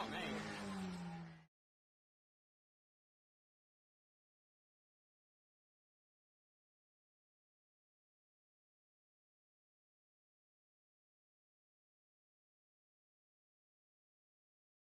Oh, man.